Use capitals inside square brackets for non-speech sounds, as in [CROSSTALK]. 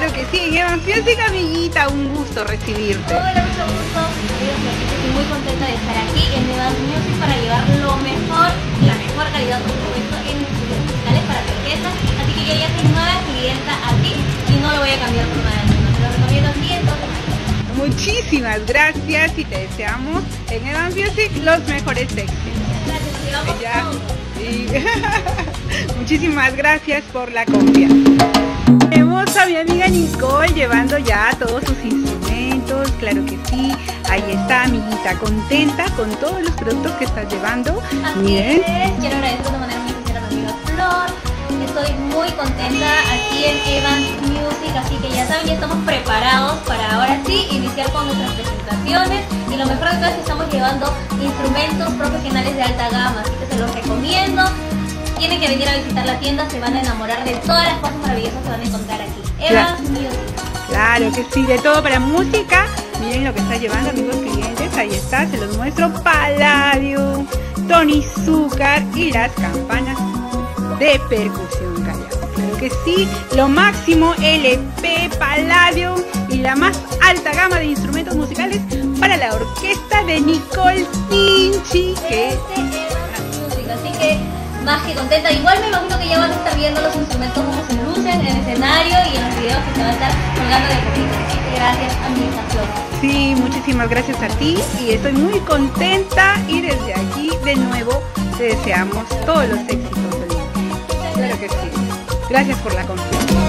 Evan Music, amiguita, un gusto recibirte. Hola, mucho gusto. Estoy muy contenta de estar aquí en Evan Music para llevar lo mejor, la mejor calidad por supuesto en estudios musicales para tu orquesta. Así que yo ya soy nueva clienta aquí y no lo voy a cambiar por nada. Te lo recomiendo aquí entonces. Muchísimas gracias y te deseamos en Evan Music los mejores éxitos. Gracias. Y- [LAUGHS] Muchísimas gracias por la confianza. Nicole llevando ya todos sus instrumentos, claro que sí. Ahí está, amiguita, contenta con todos los productos que estás llevando. Así Bien. es, quiero agradecer de manera muy sincera a mi amiga Flor. Estoy muy contenta aquí en Evans Music, así que ya saben, ya estamos preparados para ahora sí iniciar con nuestras presentaciones. Y lo mejor de todo es que estamos llevando instrumentos profesionales de alta gama, así que se los recomiendo. Tienen que venir a visitar la tienda, se van a enamorar de todas las cosas maravillosas que van a encontrar aquí. Evans Music. Claro que sí, de todo para música. Miren lo que está llevando, amigos clientes. Ahí está, se los muestro. Palladium, Tony Zúcar y las campanas de percusión callao. Claro que sí, lo máximo LP, Palladium y la más alta gama de instrumentos musicales para la orquesta de Nicole Finchi. Que Este así que más que contenta. Igual me imagino que ya van a estar viendo los instrumentos como se lucen en el escenario que se van a estar colgando de poquito. Así que gracias. Sí, muchísimas gracias a ti y estoy muy contenta y desde aquí de nuevo te deseamos todos los éxitos. Claro que sí. Gracias por la confianza.